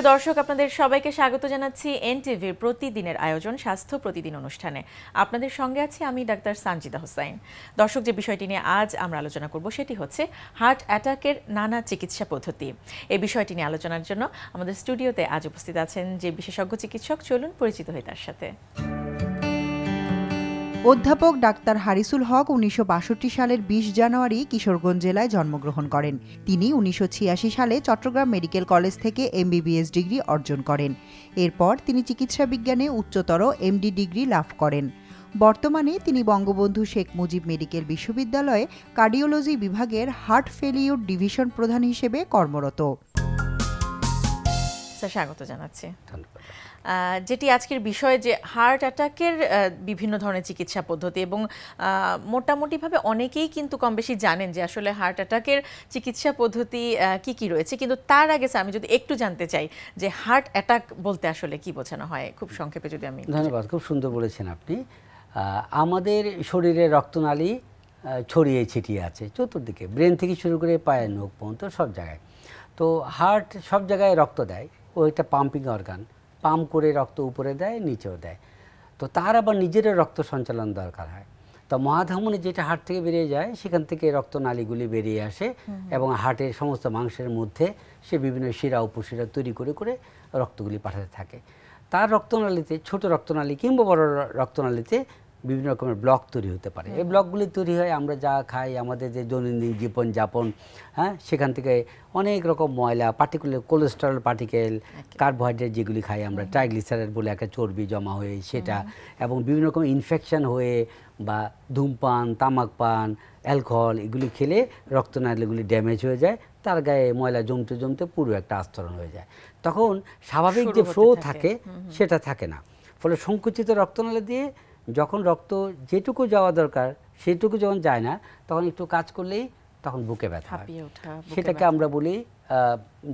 প্রিয় দর্শক, আপনাদের সবাইকে স্বাগত জানাচ্ছি এনটিভির প্রতিদিনের আয়োজন, স্বাস্থ্য প্রতিদিন অনুষ্ঠানে। আপনাদের সঙ্গে আছি আমি ডাক্তার সানজিদা হোসাইন। দর্শক, যে বিষয়টি নিয়ে আজ আমরা আলোচনা করব সেটি হচ্ছে হার্ট অ্যাটাকের নানা চিকিৎসা পদ্ধতি। এই বিষয়টি নিয়ে আলোচনার জন্য আমাদের স্টুডিওতে আজ উপস্থিত আছেন যে বিশেষজ্ঞ চিকিৎসক, চলুন পরিচিত হয়ে তার সাথে। অধ্যাপক ডাক্তার হারিসুল হক উনিশশো বাষট্টি সালের ২০ জানুয়ারি কিশোরগঞ্জ জেলায় জন্মগ্রহণ করেন। তিনি উনিশশো ছিয়াশি সালে চট্টগ্রাম মেডিকেল কলেজ থেকে এমবিবিএস ডিগ্রি অর্জন করেন। এরপর তিনি চিকিৎসা বিজ্ঞানে উচ্চতর এমডি ডিগ্রি লাভ করেন। বর্তমানে তিনি বঙ্গবন্ধু শেখ মুজিব মেডিকেল বিশ্ববিদ্যালয়ে কার্ডিওলজি বিভাগের হার্ট ফেলিউর ডিভিশন প্রধান হিসেবে কর্মরত। স্যার স্বাগত জানাচ্ছি। ধন্যবাদ। যেটি আজকের বিষয় যে হার্ট অ্যাটাকের বিভিন্ন ধরনের চিকিৎসা পদ্ধতি এবং মোটামুটিভাবে অনেকেই কিন্তু কম বেশি জানেন যে আসলে হার্ট অ্যাটাকের চিকিৎসা পদ্ধতি কি কি রয়েছে। কিন্তু তার আগে স্যার আমি যদি একটু জানতে চাই যে হার্ট অ্যাটাক বলতে আসলে কি বোঝানো হয়? খুব সংক্ষেপে যদি আমি ধন্যবাদ খুব সুন্দর বলেছেন আপনি। আমাদের শরীরে রক্তনালী ছড়িয়ে ছিটিয়ে আছে চতুর্দিকে ব্রেন থেকে শুরু করে পায়ের নখ পর্যন্ত সব জায়গায়। তো হার্ট সব জায়গায় রক্ত দেয় ও একটা পাম্পিং অর্গান। পাম্প করে রক্ত উপরে দেয় নিচেও দেয়। তো তার আবার নিজেরও রক্ত সঞ্চালন দরকার হয়। তো মহাধমনে যেটা হাট থেকে বেরিয়ে যায় সেখান থেকে রক্তনালীগুলি বেরিয়ে আসে এবং হাটের সমস্ত মাংসের মধ্যে সে বিভিন্ন শিরা উপশিরা তৈরি করে করে রক্তগুলি পাঠাতে থাকে। তার রক্তনালীতে ছোট রক্তনালী কিংবা বড় রক্তনালীতে বিভিন্ন রকমের ব্লক তৈরি হতে পারে। এই ব্লকগুলি তৈরি হয় আমরা যা খাই আমাদের যে দৈনন্দিন জীবন যাপন হ্যাঁ সেখান থেকে অনেক রকম ময়লা পার্টিকুলার কোলেস্টেরল পার্টিকেল কার্বোহাইড্রেট যেগুলি খাই আমরা ট্রাইগ্লিসারাইড বলে একটা চর্বি জমা হয়ে সেটা এবং বিভিন্ন রকম ইনফেকশন হয়ে বা ধূমপান তামাক পান অ্যালকোহল এগুলি খেলে রক্তনালীগুলি ড্যামেজ হয়ে যায় তার গায়ে ময়লা জমতে জমতে পুরো একটা আস্তরণ হয়ে যায়। তখন স্বাভাবিক যে ফ্লো থাকে। থাকে সেটা থাকে না। ফলে সংকুচিত রক্তনালী দিয়ে যখন রক্ত যেটুকু যাওয়া দরকার সেটুকু যখন যায় না তখন একটু কাজ করলেই তখন বুকে ব্যথা হয়। সেটাকে আমরা বলি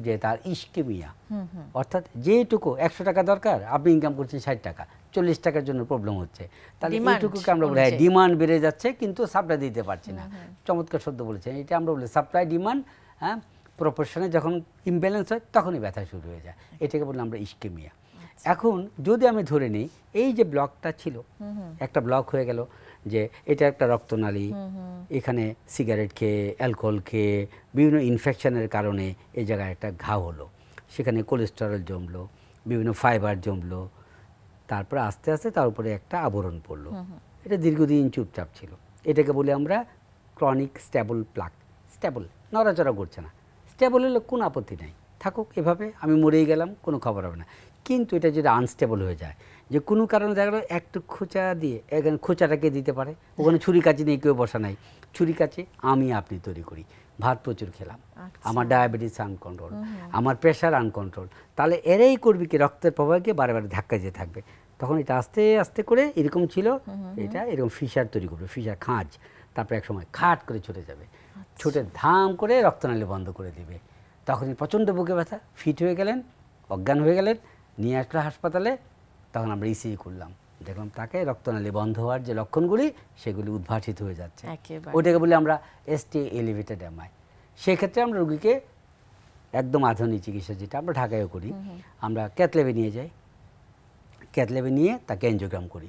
যে তার ইস্কেমিয়া। অর্থাৎ যেটুকু একশো টাকা দরকার আপনি ইনকাম করছেন ষাট টাকা চল্লিশ টাকার জন্য প্রবলেম হচ্ছে। তাহলে এইটুকুকে আমরা বলি ডিমান্ড বেড়ে যাচ্ছে কিন্তু সাপ্লাই দিতে পারছি না। চমৎকার শব্দ বলেছেন এটা আমরা বলি সাপ্লাই ডিমান্ড হ্যাঁ প্রপোর্শনে যখন ইমব্যালেন্স হয় তখনই ব্যথা শুরু হয়ে যায়। এটাকে বললাম আমরা ইস্কেমিয়া। এখন যদি আমি ধরে নিই এই যে ব্লকটা ছিল একটা ব্লক হয়ে গেল যে এটা একটা রক্তনালী এখানে সিগারেট খেয়ে অ্যালকোহল খেয়ে বিভিন্ন ইনফেকশনের কারণে এই জায়গায় একটা ঘা হলো। সেখানে কোলেস্টেরল জমলো বিভিন্ন ফাইবার জমলো তারপরে আস্তে আস্তে তার উপরে একটা আবরণ পড়ল। এটা দীর্ঘদিন চুপচাপ ছিল। এটাকে বলি আমরা ক্রনিক স্ট্যাবল প্লাক স্ট্যাবল নড়াচড়া করছে না। স্ট্যাবল হলে কোনো আপত্তি নেই। থাকুক এভাবে আমি মরেই গেলাম কোনো খবর হবে না। কিন্তু এটা যদি আনস্টেবল হয়ে যায় যে কোনো কারণে দেখা গেলো একটু খোঁচা দিয়ে এখানে খোঁচাটাকে দিতে পারে? ওখানে ছুরি কাচি নিয়ে কেউ বসা নাই। ছুরি কাচি আমি আপনি তৈরি করি। ভাত প্রচুর খেলাম। আমার ডায়াবেটিস আনকন্ট্রোল আমার প্রেশার আনকন্ট্রোল তাহলে এরাই করবি কি? রক্তের প্রবাহকে বারে বারে ধাক্কা দিয়ে থাকবে। তখন এটা আস্তে আস্তে করে এরকম ছিল এটা এরকম ফিশার তৈরি করবে ফিশার খাঁজ। তারপরে এক সময় খাট করে ছুটে যাবে। ছুটে ধাম করে রক্তনালী বন্ধ করে দিবে। তখনই প্রচণ্ড বুকে ব্যথা ফিট হয়ে গেলেন অজ্ঞান হয়ে গেলেন নিয়ে আসলো হাসপাতালে তখন আমরা ইসিজি করলাম। দেখলাম তাকে রক্তনালী বন্ধ হওয়ার যে লক্ষণগুলি সেগুলি উদ্ভাসিত হয়ে যাচ্ছে। ওইটাকে ওটাকে বলি আমরা এসটি এলিভেটেড এমআই সেক্ষেত্রে আমরা রুগীকে একদম আধুনিক চিকিৎসা যেটা আমরা ঢাকায়ও করি আমরা ক্যাথলেবে নিয়ে যাই। ক্যাথলেবে নিয়ে তাকে এনজিওগ্রাম করি।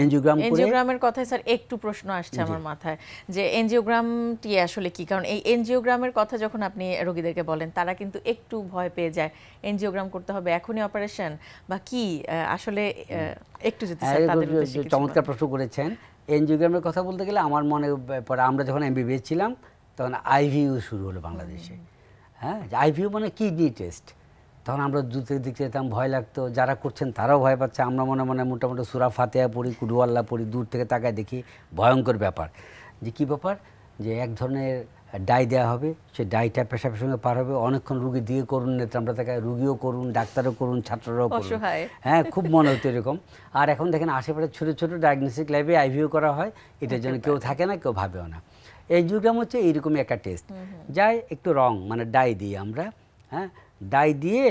এনজিওগ্রাম। এনজিওগ্রামের কথায় স্যার একটু প্রশ্ন আসছে আমার মাথায় যে এনজিওগ্রামটি আসলে কি? কারণ এই এনজিওগ্রামের কথা যখন আপনি রোগীদেরকে বলেন তারা কিন্তু একটু ভয় পেয়ে যায় এনজিওগ্রাম করতে হবে এখনই অপারেশন বা কি? আসলে একটু যদি চমৎকার প্রশ্ন করেছেন। এনজিওগ্রামের কথা বলতে গেলে আমার মনে পরে আমরা যখন এমবিবিএস ছিলাম তখন আইভিইউ শুরু হলো বাংলাদেশে। হ্যাঁ আইভিইউ মানে কিডনি টেস্ট। তখন আমরা দূর দিকে যেতাম ভয় লাগতো। যারা করছেন তারাও ভয় পাচ্ছে। আমরা মনে মনে মোটামুটি সুরা ফাতেহা পড়ি কুডুয়াল্লা পড়ি দূর থেকে তাকায় দেখি ভয়ঙ্কর ব্যাপার। যে কি ব্যাপার? যে এক ধরনের ডাই দেওয়া হবে সে ডাইটা পেশাবের সঙ্গে পার হবে। অনেকক্ষণ রুগী দিয়ে করুন নেতা আমরা তাকে রুগীও করুন ডাক্তারও করুন ছাত্ররাও করুন। হ্যাঁ খুব মনে হতো এরকম। আর এখন দেখেন আশেপাশে ছোটো ছোটো ডায়াগনস্টিক ল্যাবে আইভিও করা হয়। এটার জন্য কেউ থাকে না কেউ ভাবেও না। এই যুগরাম হচ্ছে এইরকমই একটা টেস্ট যাই একটু রং মানে ডাই দিই আমরা। হ্যাঁ ডাই দিয়ে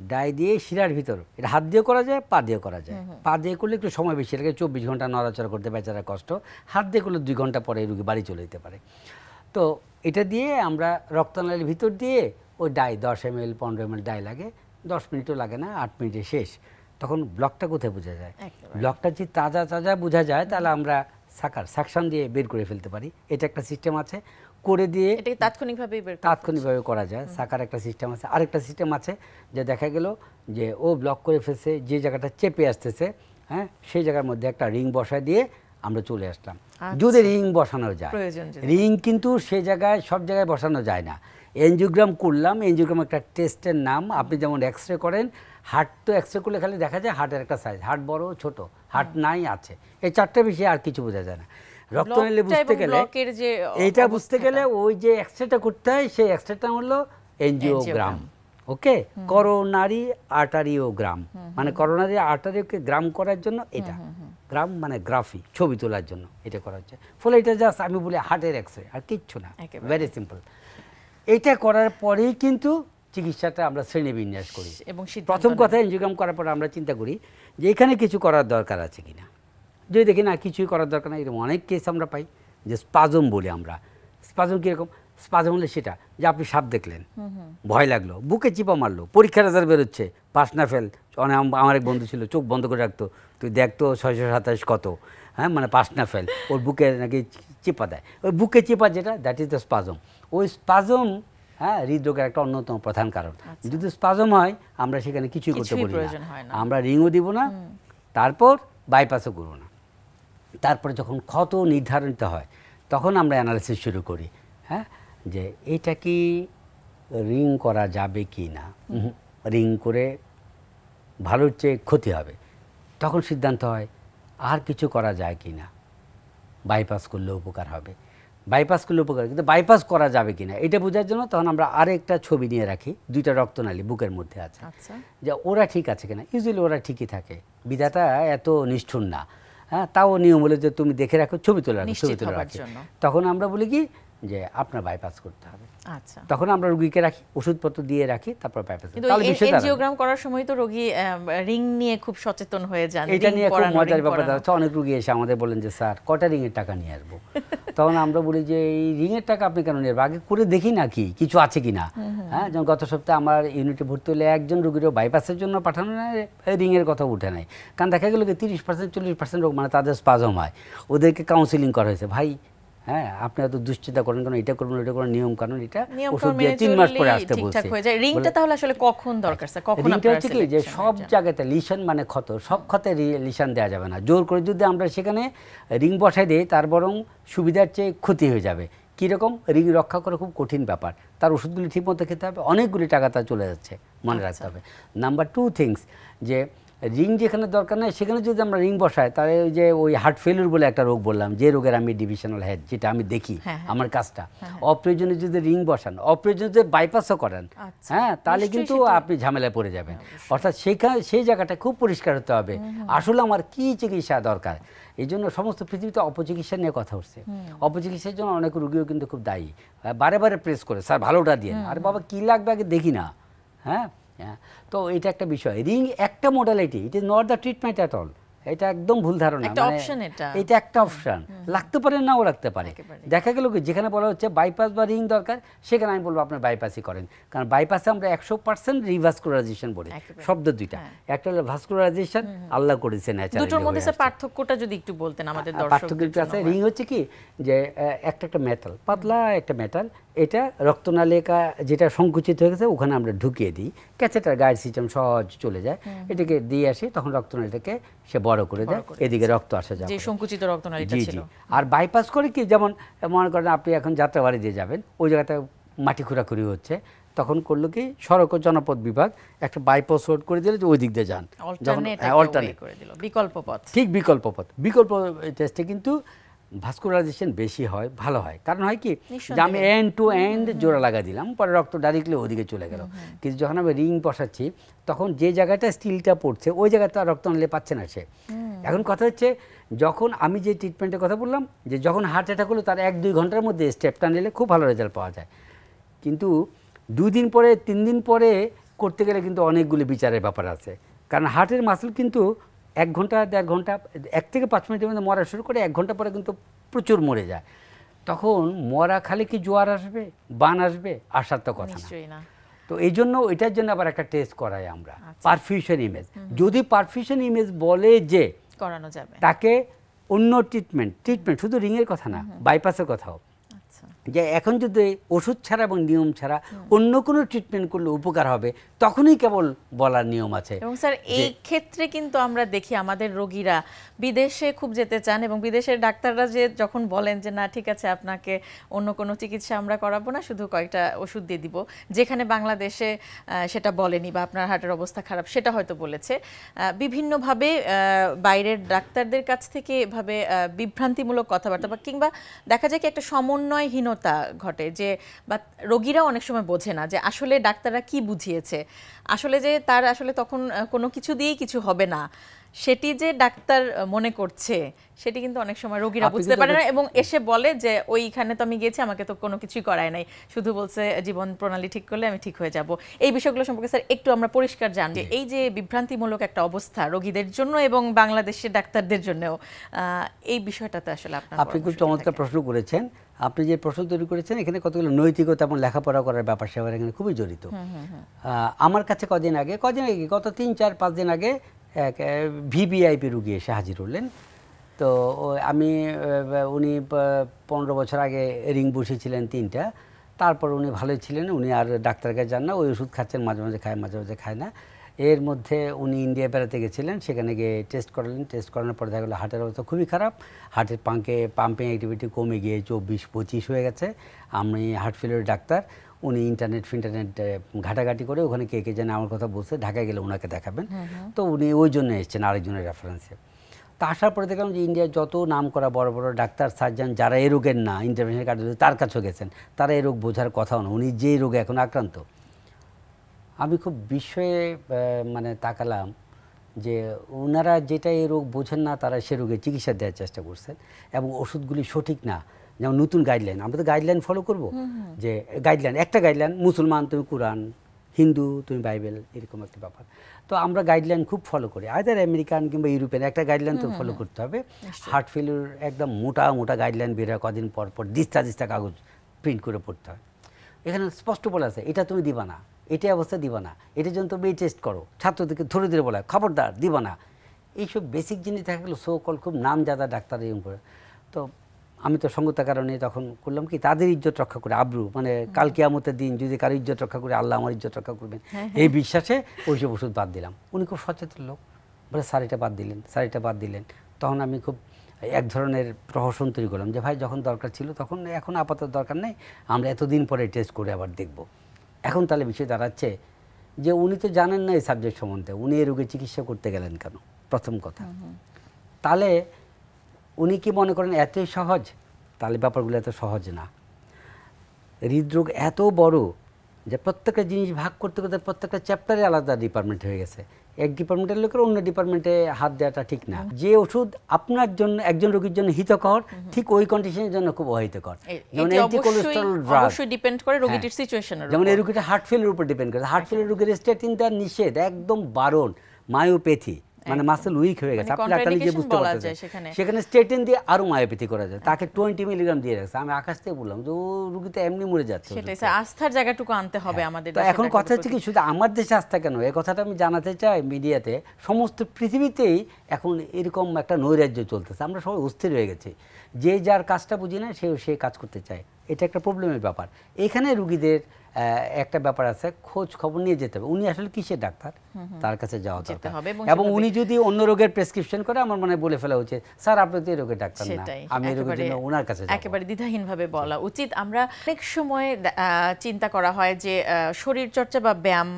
ডাই দিয়ে শিরার ভিতর। এটা হাত দিয়ে করা যায় পা দিয়ে করা যায়। পা দিয়ে করলে একটু সময় বেশি লাগে চব্বিশ ঘণ্টা নড়াচড়া করতে বেচারা কষ্ট। হাত দিয়ে করলে দুই ঘণ্টা পরে রুগী বাড়ি চলে যেতে পারে। তো এটা দিয়ে আমরা রক্তনালীর ভিতর দিয়ে ওই ডাই দশ এম এল পনেরো এম এল ডাই লাগে। দশ মিনিটও লাগে না আট মিনিটে শেষ। তখন ব্লকটা কোথায় বোঝা যায়? ব্লকটা যদি তাজা তাজা বোঝা যায় তাহলে আমরা সাকার সাকশন দিয়ে বের করে ফেলতে পারি। এটা একটা সিস্টেম আছে। করে দিয়ে এটাকে তাৎক্ষণিকভাবে বের তাৎক্ষণিকভাবে করা যায়। সাকার একটা সিস্টেম আছে। আরেকটা সিস্টেম আছে যে দেখা গেল যে ও ব্লক করে ফেলছে যে জায়গাটা চেপে আসতেছে হ্যাঁ সেই জায়গার মধ্যে একটা রিং বসায় দিয়ে আমরা চলে আসলাম। যদি রিং বসানো যায় রিং কিন্তু সে জায়গায় সব জায়গায় বসানো যায় না। এনজিওগ্রাম করলাম এনজিওগ্রাম একটা টেস্টের নাম। আপনি যেমন এক্স রে করেন হার্ট তো এক্স রে করলে খালি দেখা যায় হার্টের একটা সাইজ হার্ট বড় ছোট হার্ট নাই আছে। এই চারটে বিষয়ে আর কিছু বোঝা যায় না। রক্ত নিলে বুঝতে গেলে এইটা বুঝতে গেলে ওই যে এক্সরেটা করতে হয় সেই এক্সরেটা হলো এনজিওগ্রাম ওকে? করোনারি আর্টারিওগ্রাম মানে করোনারি আর্টারিওকে গ্রাম করার জন্য এটা। গ্রাম মানে গ্রাফি ছবি তোলার জন্য এটা করা হচ্ছে। ফলে এটা জাস্ট আমি বলি হার্টের এক্সরে আর কিচ্ছু না। ভেরি সিম্পল এটা করার পরেই কিন্তু চিকিৎসাটা আমরা শ্রেণীবিন্যাস করি। এবং প্রথম কথা এনজিওগ্রাম করার পর আমরা চিন্তা করি যে এখানে কিছু করার দরকার আছে কিনা। যদি দেখি না কিছুই করার দরকার নাই এরকম অনেক কেস আমরা পাই যে স্পাজম বলি আমরা। স্পাজম কীরকম? স্পাজম হলে সেটা যে আপনি সাপ দেখলেন। ভয় লাগল বুকে চিপা মারলো পরীক্ষার রেজাল্ট বেরোচ্ছে পাস না ফেল অনেক আমার এক বন্ধু ছিল চোখ বন্ধ করে রাখতো তুই দেখতো ছয়শো সাতাশ কত। হ্যাঁ মানে পাস না ফেল ওর বুকে নাকি চিপা দেয়। ওই বুকে চিপা যেটা দ্যাট ইজ দ্য স্পাজম ওই স্পাজম হ্যাঁ হৃদরোগের একটা অন্যতম প্রধান কারণ। যদি স্পাজম হয় আমরা সেখানে কিছুই করতে পারি না। না। আমরা রিংও দিব না তারপর বাইপাসও করব না। তারপরে যখন ক্ষত নির্ধারিত হয় তখন আমরা অ্যানালিসিস শুরু করি হ্যাঁ? যে এটা কি রিং করা যাবে কি না? রিং করে ভালোর চেয়ে ক্ষতি হবে। তখন সিদ্ধান্ত হয় আর কিছু করা যায় কি না? বাইপাস করলে উপকার হবে। বাইপাস করলে উপকার কিন্তু বাইপাস করা যাবে কিনা এটা বোঝার জন্য তখন আমরা আরেকটা ছবি নিয়ে রাখি দুইটা রক্তনালী বুকের মধ্যে আছে। আচ্ছা। যে ওরা ঠিক আছে কিনা ইউজুয়ালি ওরা ঠিকই থাকে। বিধাতা এত নিষ্ঠুর না। হ্যাঁ তাও নিয়ম হলো যে তুমি দেখে রাখো ছবি তুলে রাখো ছবি তুলে রাখি। তখন আমরা বলি কি যে আপনার বাইপাস করতে হবে। আচ্ছা। তখন আমরা রুগীকে রাখি ওষুধপত্র দিয়ে রাখি তারপর বাইপাস এনজিওগ্রাম করার সময় তো রোগী রিং নিয়ে খুব সচেতন হয়ে যান এটা নিয়ে খুব মজার ব্যাপার। দাঁড়াচ্ছে অনেক রুগী এসে আমাদের বলেন যে স্যার কটা রিংয়ের টাকা নিয়ে আসব? তখন আমরা বলি যে এই রিংয়ের টাকা আপনি কেন নিয়ে? আগে করে দেখি না কি কিছু আছে কি না হ্যাঁ যেমন গত সপ্তাহে আমার ইউনিটে ভর্তি হলে একজন রুগীরও বাইপাসের জন্য পাঠানো না রিংয়ের কথা উঠে নাই। কারণ দেখা গেলো কি তিরিশ পার্সেন্ট চল্লিশ পার্সেন্ট রোগ মানে তাদের স্পাজম হয়। ওদেরকে কাউন্সিলিং করা হয়েছে ভাই হ্যাঁ আপনি এত দুশ্চিন্তা করেন কেন এটা করবেন এটা করেন নিয়ম কানুন এটা ওষুধ দিয়ে তিন মাস পরে আসতে বলছে। হয়ে রিংটা তাহলে আসলে কখন দরকার স্যার? কখন রিংটা হচ্ছে কি যে সব জায়গাতে লিশন মানে ক্ষত সব ক্ষতে লিশন দেওয়া যাবে না। জোর করে যদি আমরা সেখানে রিং বসাই দিই তার বরং সুবিধার চেয়ে ক্ষতি হয়ে যাবে। কীরকম? রিং রক্ষা করা খুব কঠিন ব্যাপার। তার ওষুধগুলি ঠিকমতো খেতে হবে অনেকগুলি টাকা তার চলে যাচ্ছে। মনে রাখতে হবে। নাম্বার টু থিংস যে রিং যেখানে দরকার নেই সেখানে যদি আমরা রিং বসাই তাহলে ওই যে ওই হার্ট ফেলিউর বলে একটা রোগ বললাম যে রোগের আমি ডিভিশনাল হেড যেটা আমি দেখি হ্যাঁ, হ্যাঁ। আমার কাজটা। অপ্রয়োজনে যদি রিং বসান অপ্রয়োজনে যদি বাইপাসও করেন আচ্ছা। হ্যাঁ তাহলে কিন্তু আপনি ঝামেলায় পড়ে যাবেন। অর্থাৎ সেইখানে সেই জায়গাটা খুব পরিষ্কার হতে হবে। আসলে আমার কি চিকিৎসা দরকার? এই জন্য সমস্ত পৃথিবীতে অপচিকিৎসা নিয়ে কথা উঠছে অপচিকিৎসার জন্য অনেক রুগীও কিন্তু খুব দায়ী। বারে বারে প্রেস করে স্যার ভালোটা দিয়ে আরে বাবা কী লাগবে আগে দেখি না। হ্যাঁ? হ্যাঁ তো এটা একটা বিষয়। রিং একটা modality it is not the treatment at all এটা একদম ভুল ধারণা। মানে এটা। এটা একটা অপশন লাগতে পারে নাও লাগতে পারে। দেখা গেল কি যেখানে বলা হচ্ছে বাইপাস বা রিং দরকার সেখানে আমি বলব আপনার বাইপাসই করেন। কারণ বাইপাসে আমরা একশো পার্সেন্ট রিভাস্কুলারাইজেশন বলি। শব্দ দুইটা। একটা হলো ভাস্কুলারাইজেশন আল্লাহ করেছে দুটোর মধ্যে পার্থক্যটা যদি একটু বলতেন আমাদের পার্থক্য আছে। রিং হচ্ছে কি যে একটা একটা মেটাল পাতলা একটা মেটাল এটা রক্তনালিকা যেটা সংকুচিত হয়ে গেছে ওখানে আমরা ঢুকিয়ে দিই। ক্যাচেটার গায়ের সিস্টেম সহজ চলে যায়। এটাকে দিয়ে আসি তখন রক্তনালীটাকে সে বড় করে দেয়। এদিকে রক্ত আসা যায় সংকুচিত রক্তনালীটা জি জি। আর বাইপাস করে কি যেমন মনে করেন আপনি এখন যাত্রাবাড়ি দিয়ে যাবেন ওই জায়গাতে মাটি খোঁড়াখুড়ি হচ্ছে তখন করল কি সড়ক ও জনপদ বিভাগ একটা বাইপাস রোড করে দিলে যে ওই দিক দিয়ে যান। যখন অল্টারনেট হ্যাঁ, করে দিল বিকল্প পথ। ঠিক বিকল্প পথ। বিকল্প টেস্টে কিন্তু ভাস্কুলারাইজেশন বেশি হয় ভালো হয়। কারণ হয় কি যে আমি এন্ড টু এন্ড জোড়া লাগা দিলাম পরে রক্ত ডাইরেক্টলি ওদিকে চলে গেল। কিন্তু যখন আমি রিং বসাচ্ছি তখন যে জায়গাটা স্টিলটা পড়ছে ওই জায়গাটা রক্ত নিলে পাচ্ছে না সে। এখন কথা হচ্ছে যখন আমি যে ট্রিটমেন্টের কথা বললাম যে যখন হার্ট অ্যাটাক হলো তার এক দুই ঘণ্টার মধ্যে স্টেপটা নিলে খুব ভালো রেজাল্ট পাওয়া যায়। কিন্তু দুই দিন পরে তিন দিন পরে করতে গেলে কিন্তু অনেকগুলি বিচারের ব্যাপার আছে। কারণ হার্টের মাসল কিন্তু এক ঘণ্টা দেড় ঘণ্টা এক থেকে পাঁচ মিনিটের মধ্যে মরা শুরু করে এক ঘণ্টা পরে কিন্তু প্রচুর মরে যায়। তখন মরা খালি কি জোয়ার আসবে বান আসবে? আসার তো কথা না। তো এই জন্য ওইটার জন্য আবার একটা টেস্ট করাই আমরা। আচ্ছা। পারফিউশন ইমেজ যদি পারফিউশন ইমেজ বলে যে করানো যাবে। তাকে অন্য ট্রিটমেন্ট ট্রিটমেন্ট শুধু রিংয়ের কথা না বাইপাসের কথাও। আচ্ছা যে এখন যদি ওষুধ ছাড়া এবং নিয়ম ছাড়া অন্য কোনো ট্রিটমেন্ট করলে উপকার হবে তখনই কেবল বলার নিয়ম আছে। এবং স্যার এই ক্ষেত্রে কিন্তু আমরা দেখি আমাদের রোগীরা বিদেশে খুব যেতে চান এবং বিদেশের ডাক্তাররা যে যখন বলেন যে না ঠিক আছে আপনাকে অন্য কোনো চিকিৎসা আমরা করাবো না শুধু কয়েকটা ওষুধ দিয়ে দিব। যেখানে বাংলাদেশে সেটা বলেনি বা আপনার হার্টের অবস্থা খারাপ সেটা হয়তো বলেছে। বিভিন্নভাবে বাইরের ডাক্তারদের কাছ থেকে এভাবে বিভ্রান্তিমূলক কথাবার্তা বা কিংবা দেখা যায় কি একটা সমন্বয়হীনতা ঘটে যে বা রোগীরা অনেক সময় বোঝে না যে আসলে ডাক্তাররা কি বুঝিয়েছে। আসলে যে তার আসলে তখন কোনো কিছু দিয়েই কিছু হবে না। সেটি যে ডাক্তার মনে করছে সেটি কিন্তু অনেক সময় রোগীরা বুঝতে পারে না এবং এসে বলে যে ওইখানে তো আমি গেছি আমাকে তো কোনো কিছুই করায় নাই। শুধু বলছে জীবন প্রণালী ঠিক করলে আমি ঠিক হয়ে যাব। এই বিষয়গুলো সম্পর্কে স্যার একটু আমরা পরিষ্কার জান যে এই যে বিভ্রান্তিমূলক একটা অবস্থা রোগীদের জন্য এবং বাংলাদেশের ডাক্তারদের জন্যও আহ, এই বিষয়টাতে আসলে আপনার আপনি খুব চমৎকার প্রশ্ন করেছেন। আপনি যে প্রশ্ন তৈরি করেছেন এখানে কতগুলো নৈতিকতা এবং লেখাপড়া করার ব্যাপার স্যাপার এখানে খুবই জড়িত। আমার কাছে কদিন আগে কদিন আগে গত তিন চার পাঁচ দিন আগে এক ভিভিআইপি রুগী এসে হাজির হলেন। তো আমি উনি পনেরো বছর আগে রিং বসিয়েছিলেন তিনটা। তারপর উনি ভালোই ছিলেন, উনি আর ডাক্তার কাছে যান না, ওই ওষুধ খাচ্ছেন, মাঝে মাঝে খায়, মাঝে মাঝে খায় না। এর মধ্যে উনি ইন্ডিয়া বেড়াতে গেছিলেন, সেখানে গিয়ে টেস্ট করালেন। টেস্ট করানোর পর দেখা গেলো হার্টের অবস্থা খুবই খারাপ। হার্টের পাম্পে পাম্পিং অ্যাক্টিভিটি কমে গিয়ে চব্বিশ, পঁচিশ হয়ে গেছে। আমি হার্ট ফেলের ডাক্তার। উনি ইন্টারনেট ফিন্টারনেট ঘাটাঘাটি করে ওখানে কে কে জানে আমার কথা বলছে ঢাকায় গেলে ওনাকে দেখাবেন। তো উনি ওই জন্য এসেছেন আরেকজনের রেফারেন্সে তা আসার পরে দেখলাম যে ইন্ডিয়ার যত নাম করা বড় বড় ডাক্তার সার্জন যারা এই রোগের না ইন্টারভেনশন কার্ডিওলজি তার কাছেও গেছেন। তারা এই রোগ বোঝার কথাও না। উনি যে রোগে এখন আক্রান্ত। আমি খুব বিস্ময়ে মানে তাকালাম যে ওনারা যেটা এই রোগ বোঝেন না তারা সে রোগের চিকিৎসা দেওয়ার চেষ্টা করছেন এবং ওষুধগুলি সঠিক না। যেমন নতুন গাইডলাইন আমরা তো গাইডলাইন ফলো করব। যে গাইডলাইন একটা গাইডলাইন মুসলমান তুমি কোরআন হিন্দু তুমি বাইবেল এরকম একটা ব্যাপার। তো আমরা গাইডলাইন খুব ফলো করি। আয়দার আমেরিকান কিংবা ইউরোপিয়ান একটা গাইডলাইন তো ফলো করতে হবে। হার্ট ফেলিউর একদম মোটা মোটা গাইডলাইন বের হয় কদিন পর পর দিস্তা দিস্তা কাগজ প্রিন্ট করে পড়তে হয়। এখানে স্পষ্ট বলা আছে এটা তুমি দিবা না এটা অবস্থা দিবা না এটার জন্য তুমি টেস্ট করো। ছাত্রদেরকে ধরে ধরে বলা খবরদার দিবা না। এইসব বেসিক জিনিস দেখা গেলো সো কল খুব নাম যাদা ডাক্তার এরকম করে। তো আমি তো সঙ্গতার কারণে তখন করলাম কি তাদের ইজ্জত রক্ষা করে আব্রু মানে কাল কিয়ামতের দিন যদি কারও ইজ্জত রক্ষা করে আল্লাহ আমার ইজ্জত রক্ষা করবেন। এই বিশ্বাসে ওইসব ওষুধ বাদ দিলাম। উনি খুব সচেতন লোক। বলে এটা বাদ দিলেন এটা বাদ দিলেন। তখন আমি খুব এক ধরনের প্রহসন তৈরি করলাম যে ভাই যখন দরকার ছিল তখন এখন আপাতত দরকার নেই আমরা এতদিন পরে টেস্ট করে আবার দেখব। এখন তাহলে বিষয় দাঁড়াচ্ছে যে উনি তো জানেন না এই সাবজেক্ট সম্বন্ধে। উনি এই রোগের চিকিৎসা করতে গেলেন কেন? প্রথম কথা। তাহলে উনি কি মনে করেন এতই সহজ? তাহলে ব্যাপারগুলো এত সহজ না। হৃদরোগ এত বড় যে প্রত্যেকটা জিনিস ভাগ করতে করতে প্রত্যেকটা চ্যাপ্টারে আলাদা ডিপার্টমেন্ট হয়ে গেছে। এক ডিপার্টমেন্টের লোকের অন্য ডিপার্টমেন্টে হাত দেওয়াটা ঠিক না। যে ওষুধ আপনার জন্য একজন রোগীর জন্য হিতকর ঠিক ওই কন্ডিশনের জন্য খুব অহিতকর। যেমন অ্যান্টি কোলেস্ট্রল ড্রাগ অবশ্যই ডিপেন্ড করে রোগীটির সিচুয়েশনের যেমন এই রোগীটা হার্ট ফেলের উপর ডিপেন্ড করে। হার্ট ফেলের রোগের স্টেটিন দেওয়ার নিষেধ একদম বারণ মায়োপ্যাথি মানে মাসেল উইক হয়ে গেছে। মানে আপনি ডাক্তার নিজে বুঝতে পারছেন সেখানে। সেখানে স্টেটিন দিয়ে আরও মায়োপ্যাথি করা যায়। তাকে টোয়েন্টি মিলিগ্রাম দিয়ে রাখছে। আমি আকাশ থেকে বললাম যে ও রুগী তো এমনি মরে যাচ্ছে সেটাই আস্থার জায়গাটুকু আনতে হবে আমাদের হ্যাঁ। তো এখন কথা হচ্ছে কি শুধু আমার দেশে আস্থা কেন? এই কথাটা আমি জানাতে চাই মিডিয়াতে। সমস্ত পৃথিবীতেই এখন এরকম একটা নৈরাজ্য চলতেছে। আমরা সবাই অস্থির হয়ে গেছি। যে যার কাজটা বুঝি না সে সে কাজ করতে চায়। এটা একটা প্রবলেমের ব্যাপার। এখানে রুগীদের একটা ব্যাপার আছে খোঁজ খবর নিয়ে যেতে হবে। উনি আসলে কিসের ডাক্তার? তার কাছে যাওয়া দরকার। এবং উনি যদি অন্য রোগের প্রেসক্রিপশন করে আমার মনে বলে ফেলা উচিত স্যার আপনি তো এই রোগের ডাক্তার না। আমি এই রোগের জন্য ওনার কাছে যাব। একেবারে দ্বিধাহীনভাবে বলা উচিত। আমরা অনেক সময় চিন্তা করা হয় যে শরীর চর্চা বা ব্যায়াম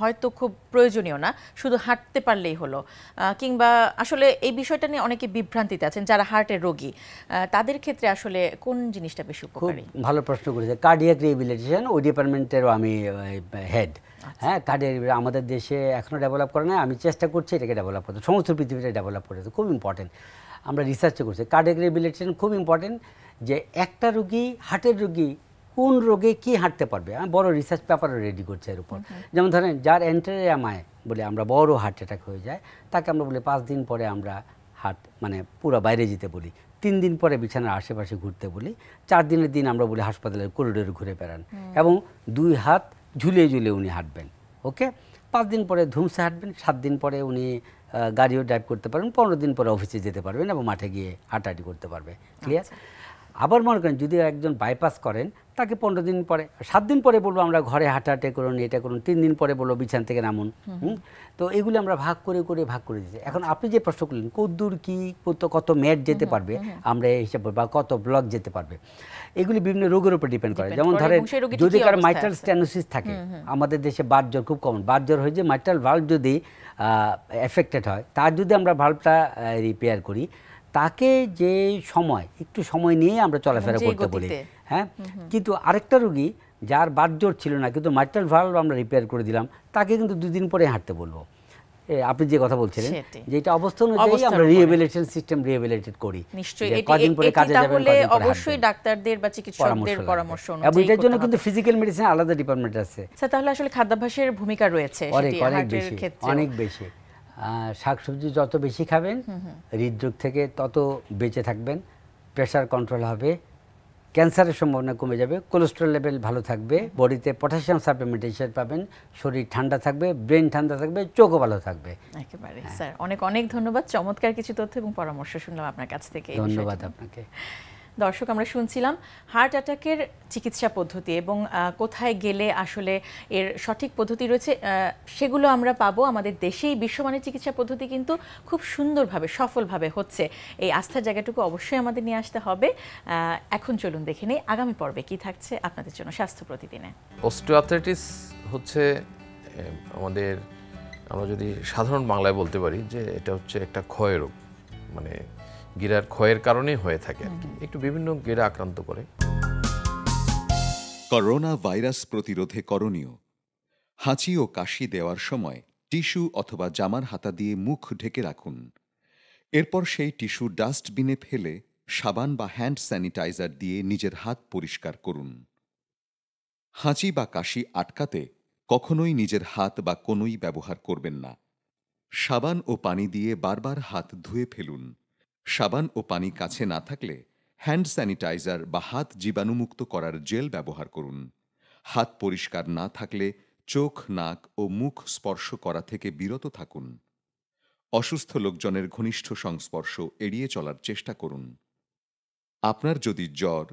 হয়তো খুব প্রয়োজনীয় না শুধু হাঁটতে পারলেই হলো। কিংবা আসলে এই বিষয়টা নিয়ে অনেকে বিভ্রান্তিতে আছেন যারা হার্টের রোগী। তাদের ক্ষেত্রে আসলে কোন জিনিসটা বেশি খুব উপকারী? ভালো প্রশ্ন করেছে। কার্ডিয়াক রিহেবিলিটেশন ওই ডিপার্টমেন্টেরও আমি হেড হ্যাঁ কার্ডিয়াক আমাদের দেশে এখনও ডেভেলপ করে না আমি চেষ্টা করছি এটাকে ডেভেলপ করতে। সমস্ত পৃথিবীতে ডেভেলপ করতে খুব ইম্পর্টেন্ট আমরা রিসার্চে করছি। কার্ডিয়াক রিহেবিলিটেশন খুব ইম্পর্টেন্ট যে একটা রুগী হার্টের রুগী কোন রোগে কি হাঁটতে পারবে? আমি বড় রিসার্চ পেপারও রেডি করছি এর উপর। যেমন ধরেন যার এন্টারিয়ামায় বলে আমরা বড় হার্ট অ্যাটাক হয়ে যায় তাকে আমরা বলি পাঁচ দিন পরে আমরা হার্ট মানে পুরো বাইরে যেতে বলি। তিন দিন পরে বিছানার আশেপাশে ঘুরতে বলি। চার দিনের দিন আমরা বলি হাসপাতালের করিডোরে ঘুরে বেড়ান। এবং দুই হাত ঝুলিয়ে ঝুলিয়ে উনি হাঁটবেন ওকে পাঁচ দিন পরে ধুমসে হাঁটবেন সাত দিন পরে উনি গাড়িও ড্রাইভ করতে পারবেন পনেরো দিন পরে অফিসে যেতে পারবেন এবং মাঠে গিয়ে হাঁটাহাঁটি করতে পারবে ক্লিয়ার আবার মনে করেন যদি একজন বাইপাস করেন তাকে পনেরো দিন পরে সাত দিন পরে বলব আমরা ঘরে হাঁটাহাঁটি করুন এটা করুন তিন দিন পরে বলব বিছান থেকে নামুন? তো এগুলি আমরা ভাগ করে করে ভাগ করে দিচ্ছি এখন আপনি যে প্রশ্ন করলেন কদ্দূর কি কত কত ম্যাট যেতে পারবে আমরা এই হিসাবে বা কত ব্লক যেতে পারবে। এগুলি বিভিন্ন রোগের উপর ডিপেন্ড করে। যেমন ধরেন যদি কারও মাইটাল স্ট্যানোসিস থাকে আমাদের দেশে বাত জ্বর খুব কমন বাত জ্বর হয়ে যে মাইটাল ভাল্ব যদি এফেক্টেড হয় তার যদি আমরা ভাল্বটা রিপেয়ার করি তাকে যে সময় একটু সময় নিয়ে আমরা চলাফেরা করতে বলি হ্যাঁ? কিন্তু আরেকটা রোগী যার বাত জ্বর ছিল না কিন্তু মাইটাল ভাল্ব আমরা রিপেয়ার করে দিলাম তাকে কিন্তু দুদিন পরে হাঁটতে বলব। আপনি যে কথা বলছিলেন যে এটা অবস্থা অনুযায়ী আমরা উপরে। রিহেবিলিটেশন সিস্টেম রিহেবিলিটেট করি। কদিন পরে কাজে যাবেন তাহলে অবশ্যই ডাক্তারদের বা চিকিৎসকদের। পরামর্শ এবং অনুযায়ী এটার জন্য কিন্তু ফিজিক্যাল মেডিসিন আলাদা ডিপার্টমেন্ট আছে। স্যার তাহলে আসলে খাদ্যাভ্যাসের ভূমিকা রয়েছে অনেক অনেক বেশি অনেক বেশি। শাকসবজি যত বেশি খাবেন হৃদরোগ থেকে তত বেঁচে থাকবেন প্রেশার কন্ট্রোল হবে ক্যান্সারের সম্ভাবনা কমে যাবে কোলেস্ট্রল লেভেল ভালো থাকবে বডিতে পটাশিয়াম সাপ্লিমেন্টেশন পাবেন শরীর ঠান্ডা থাকবে ব্রেন ঠান্ডা থাকবে চোখও ভালো থাকবে। একেবারে। স্যার অনেক অনেক ধন্যবাদ চমৎকার কিছু তথ্য এবং পরামর্শ শুনলাম আপনার কাছ থেকে ধন্যবাদ আপনাকে। দর্শক, আমরা শুনছিলাম হার্ট অ্যাটাকের চিকিৎসা পদ্ধতি এবং কোথায় গেলে আসলে এর সঠিক পদ্ধতি রয়েছে সেগুলো আমরা পাবো। আমাদের দেশেই বিশ্বমানের চিকিৎসা পদ্ধতি কিন্তু খুব সুন্দরভাবে, সফলভাবে হচ্ছে। এই আস্থার জায়গাটুকু অবশ্যই আমাদের নিয়ে আসতে হবে। এখন চলুন দেখে নেই আগামী পর্বে কি থাকছে আপনাদের জন্য স্বাস্থ্য প্রতিদিনে। অস্টিওআর্থ্রাইটিস হচ্ছে আমাদের, আমরা যদি সাধারণ বাংলায় বলতে পারি যে এটা হচ্ছে একটা ক্ষয় রোগ। মানে গিরার ক্ষয়ের কারণে হয়ে থাকে একটু বিভিন্ন গিরা আক্রান্ত করে। করোনা ভাইরাস প্রতিরোধে করণীয়। হাঁচি ও কাশি দেওয়ার সময় টিস্যু অথবা জামার হাতা দিয়ে মুখ ঢেকে রাখুন। এরপর সেই টিস্যু ডাস্টবিনে ফেলে সাবান বা হ্যান্ড স্যানিটাইজার দিয়ে নিজের হাত পরিষ্কার করুন। হাঁচি বা কাশি আটকাতে কখনোই নিজের হাত বা কোনোই ব্যবহার করবেন না। সাবান ও পানি দিয়ে বারবার হাত ধুয়ে ফেলুন। সাবান ও পানি কাছে না থাকলে হ্যান্ড স্যানিটাইজার বা হাত জীবাণুমুক্ত করার জেল ব্যবহার করুন। হাত পরিষ্কার না থাকলে চোখ, নাক ও মুখ স্পর্শ করা থেকে বিরত থাকুন। অসুস্থ লোকজনের ঘনিষ্ঠ সংস্পর্শ এড়িয়ে চলার চেষ্টা করুন। আপনার যদি জ্বর,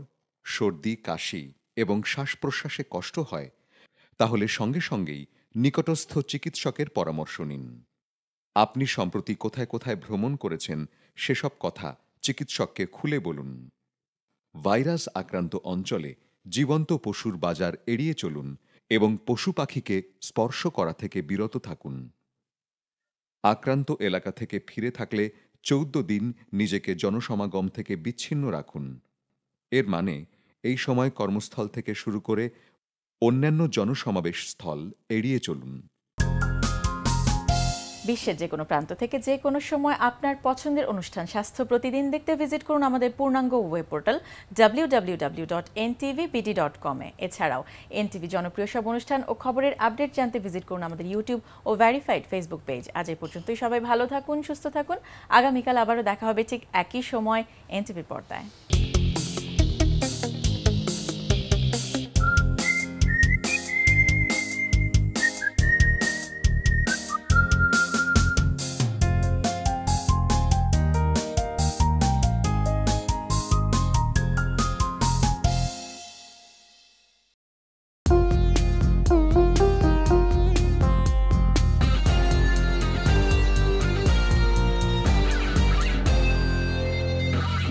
সর্দি, কাশি এবং শ্বাস প্রশ্বাসে কষ্ট হয়, তাহলে সঙ্গে সঙ্গেই নিকটস্থ চিকিৎসকের পরামর্শ নিন। আপনি সম্প্রতি কোথায় কোথায় ভ্রমণ করেছেন সেসব কথা চিকিৎসককে খুলে বলুন। ভাইরাস আক্রান্ত অঞ্চলে জীবন্ত পশুর বাজার এড়িয়ে চলুন এবং পশু পাখিকে স্পর্শ করা থেকে বিরত থাকুন। আক্রান্ত এলাকা থেকে ফিরে থাকলে চৌদ্দ দিন নিজেকে জনসমাগম থেকে বিচ্ছিন্ন রাখুন। এর মানে এই সময় কর্মস্থল থেকে শুরু করে অন্যান্য জনসমাবেশ স্থল এড়িয়ে চলুন। বিশ্বের যে কোনো প্রান্ত থেকে যে কোনো সময় আপনার পছন্দের অনুষ্ঠান, স্বাস্থ্য প্রতিদিন দেখতে ভিজিট করুন আমাদের পূর্ণাঙ্গ web portal W W dot dot কমে এছাড়াও এনটিভি জনপ্রিয় সব অনুষ্ঠান ও খবরের আপডেট জানতে ভিজিট করুন আমাদের ইউটিউব ও ভেরিফাইড ফেসবুক পেজ আজ এই পর্যন্তই সবাই ভালো থাকুন, সুস্থ থাকুন। আগামীকাল আবারও দেখা হবে ঠিক একই সময় এনটিভির পর্দায়।